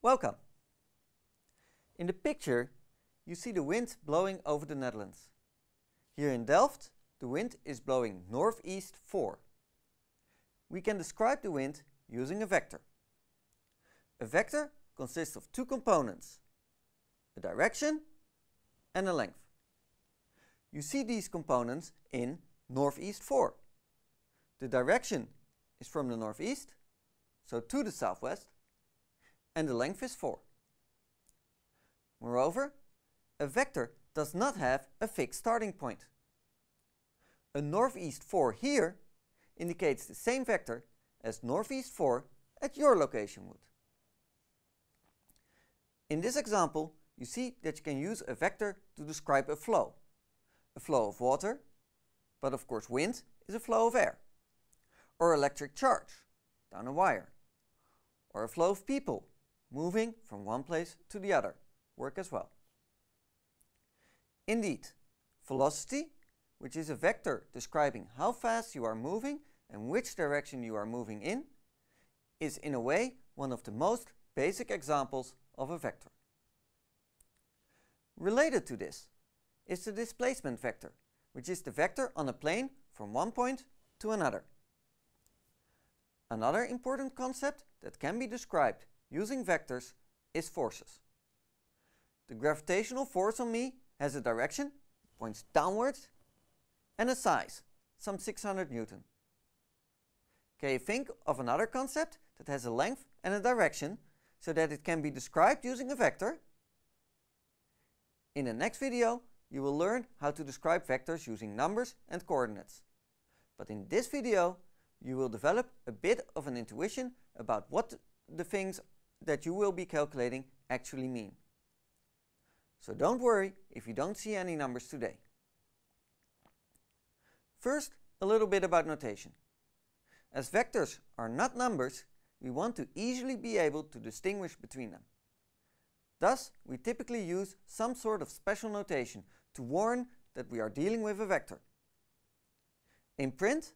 Welcome! In the picture you see the wind blowing over the Netherlands. Here in Delft the wind is blowing northeast 4. We can describe the wind using a vector. A vector consists of two components, a direction and a length. You see these components in northeast 4. The direction is from the northeast, so to the southwest, and the length is 4. Moreover, a vector does not have a fixed starting point. A northeast 4 here indicates the same vector as northeast 4 at your location would. In this example, you see that you can use a vector to describe a flow. A flow of water, but of course wind is a flow of air. Or electric charge down a wire. Or a flow of people moving from one place to the other work as well. Indeed, velocity, which is a vector describing how fast you are moving and which direction you are moving in, is in a way one of the most basic examples of a vector. Related to this is the displacement vector, which is the vector on a plane from one point to another. Another important concept that can be described using vectors is forces. The gravitational force on me has a direction, points downwards, and a size, some 600 Newton. Can you think of another concept that has a length and a direction so that it can be described using a vector? In the next video, you will learn how to describe vectors using numbers and coordinates. But in this video, you will develop a bit of an intuition about what the things that you will be calculating actually mean. So don't worry if you don't see any numbers today. First, a little bit about notation. As vectors are not numbers, we want to easily be able to distinguish between them. Thus, we typically use some sort of special notation to warn that we are dealing with a vector. In print,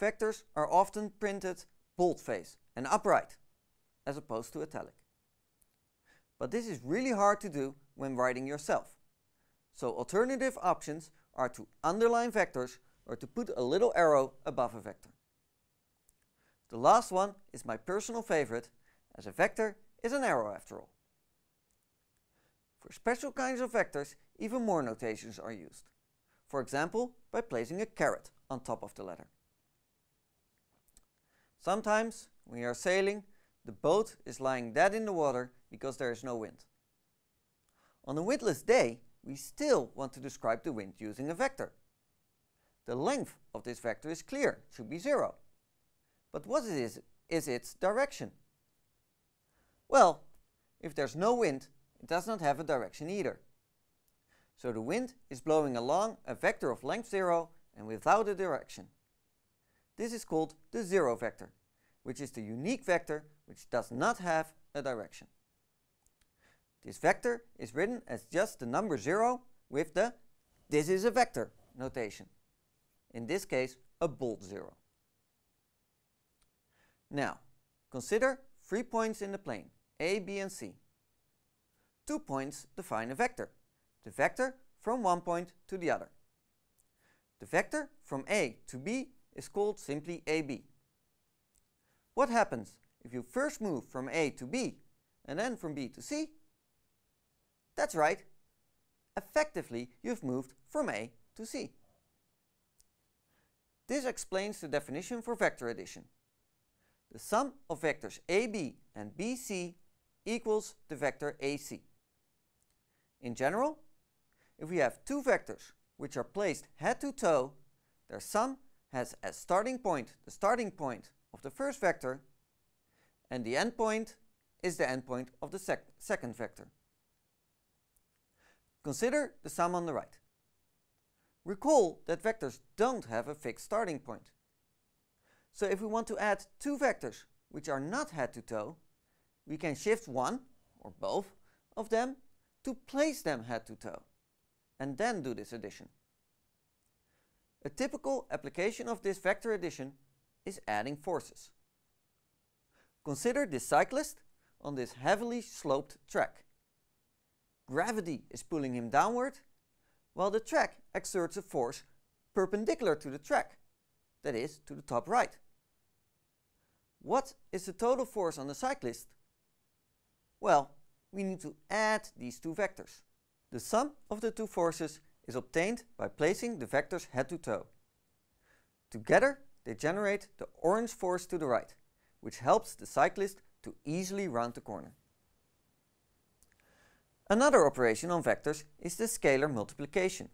vectors are often printed boldface and upright, as opposed to italic. But this is really hard to do when writing yourself. So alternative options are to underline vectors or to put a little arrow above a vector. The last one is my personal favorite, as a vector is an arrow after all. For special kinds of vectors, even more notations are used. For example, by placing a caret on top of the letter. Sometimes, when you are sailing, the boat is lying dead in the water because there is no wind. On a windless day, we still want to describe the wind using a vector. The length of this vector is clear, it should be 0. But what is, is its direction? Well, if there's no wind, it does not have a direction either. So the wind is blowing along a vector of length 0 and without a direction. This is called the zero vector, which is the unique vector which does not have a direction. This vector is written as just the number 0 with the this is a vector notation. In this case, a bold 0. Now, consider three points in the plane, A, B and C. Two points define a vector, the vector from one point to the other. The vector from A to B is called simply AB. What happens if you first move from A to B and then from B to C? That's right. Effectively, you've moved from A to C. This explains the definition for vector addition. The sum of vectors AB and BC equals the vector AC. In general, if we have two vectors which are placed head to toe, their sum has as starting point the starting point of the first vector and the endpoint is the endpoint of the sec second vector. Consider the sum on the right. Recall that vectors don't have a fixed starting point. So if we want to add two vectors which are not head to toe, we can shift one, or both, of them to place them head to toe, and then do this addition. A typical application of this vector addition is adding forces. Consider this cyclist on this heavily sloped track. Gravity is pulling him downward, while the track exerts a force perpendicular to the track, that is, to the top right. What is the total force on the cyclist? Well, we need to add these two vectors. The sum of the two forces is obtained by placing the vectors head to toe. Together, they generate the orange force to the right, which helps the cyclist to easily round the corner. Another operation on vectors is the scalar multiplication.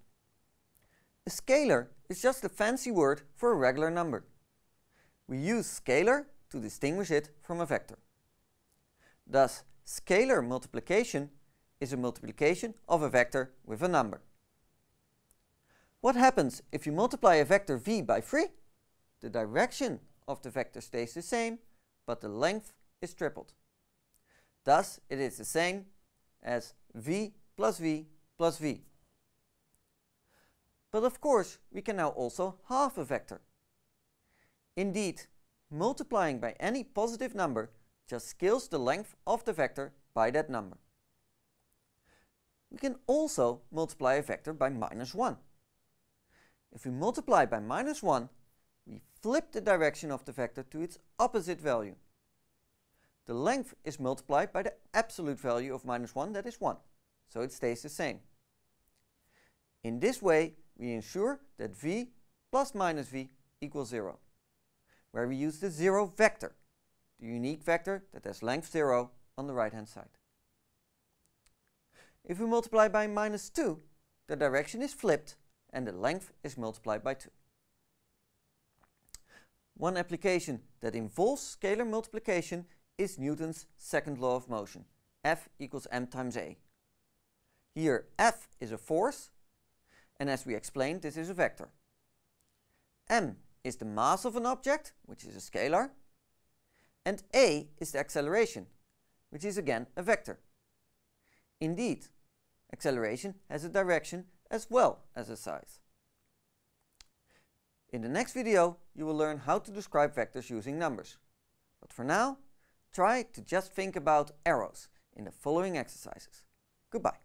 A scalar is just a fancy word for a regular number. We use scalar to distinguish it from a vector. Thus, scalar multiplication is a multiplication of a vector with a number. What happens if you multiply a vector v by 3? The direction of the vector stays the same, but the length is tripled. Thus, it is the same as v plus v plus v. But of course, we can now also halve a vector. Indeed, multiplying by any positive number just scales the length of the vector by that number. We can also multiply a vector by minus 1. If we multiply by minus 1, we flip the direction of the vector to its opposite value. The length is multiplied by the absolute value of minus 1, that is 1, so it stays the same. In this way, we ensure that v plus minus v equals 0, where we use the 0 vector, the unique vector that has length 0 on the right hand side. If we multiply by minus 2, the direction is flipped and the length is multiplied by 2. One application that involves scalar multiplication is Newton's second law of motion, F equals m times a. Here F is a force, and as we explained, this is a vector. m is the mass of an object, which is a scalar, and a is the acceleration, which is again a vector. Indeed, acceleration has a direction as well as a size. In the next video, you will learn how to describe vectors using numbers. But for now, try to just think about arrows in the following exercises. Goodbye.